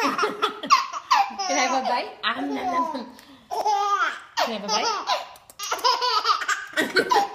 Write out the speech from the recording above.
Can I have a bite? Ah, nom, nom. Can I have a bite?